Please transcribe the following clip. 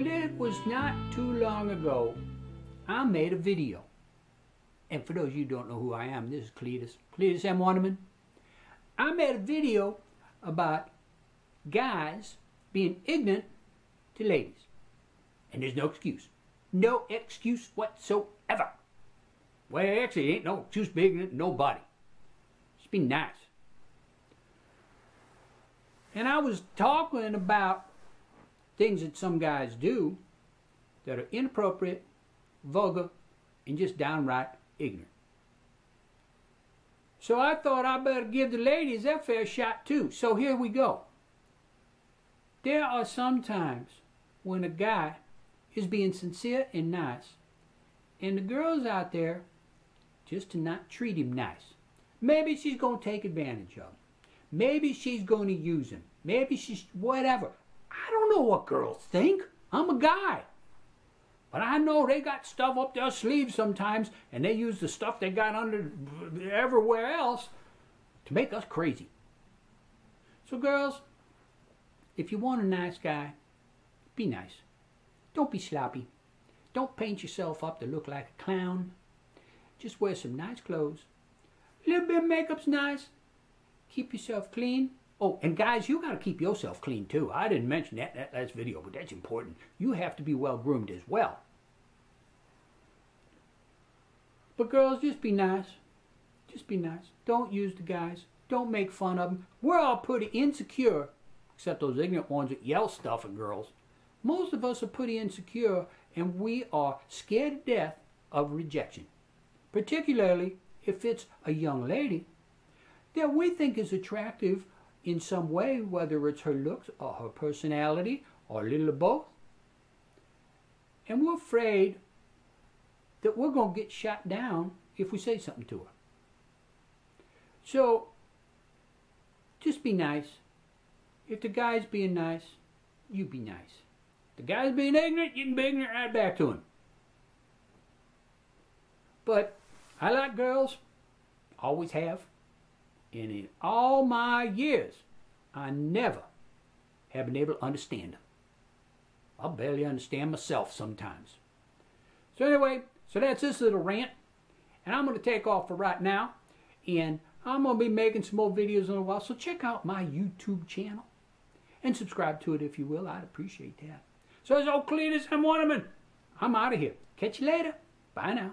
Well, it was not too long ago I made a video. And for those of you who don't know who I am, this is Cletis, Cletis M. Wundermann. I made a video about guys being ignorant to ladies. And there's no excuse. No excuse whatsoever. Well, actually, ain't no excuse big ignorant nobody. Just be nice. And I was talking about things that some guys do that are inappropriate, vulgar, and just downright ignorant. So I thought I better give the ladies their fair shot too. So here we go. There are some times when a guy is being sincere and nice, and the girls out there just to not treat him nice. Maybe she's going to take advantage of him. Maybe she's going to use him. Maybe she's whatever. I don't know what girls think. I'm a guy. But I know they got stuff up their sleeves sometimes, and they use the stuff they got under everywhere else to make us crazy. So, girls, if you want a nice guy, be nice. Don't be sloppy. Don't paint yourself up to look like a clown. Just wear some nice clothes. A little bit of makeup's nice. Keep yourself clean. Oh, and guys, you got to keep yourself clean too. I didn't mention that in that last video, but that's important. You have to be well groomed as well. But girls, just be nice. Just be nice. Don't use the guys. Don't make fun of them. We're all pretty insecure, except those ignorant ones that yell stuff at girls. Most of us are pretty insecure, and we are scared to death of rejection, particularly if it's a young lady that we think is attractive in some way, whether it's her looks or her personality or a little of both. And we're afraid that we're going to get shot down if we say something to her. So, just be nice. If the guy's being nice, you be nice. If the guy's being ignorant, you can be ignorant right back to him. But I like girls, always have. And in all my years, I never have been able to understand them. I barely understand myself sometimes. So anyway, so that's this little rant. And I'm going to take off for right now. And I'm going to be making some more videos in a while. So check out my YouTube channel. And subscribe to it if you will. I'd appreciate that. So as old Cletis M. Wundermann, I'm out of here. Catch you later. Bye now.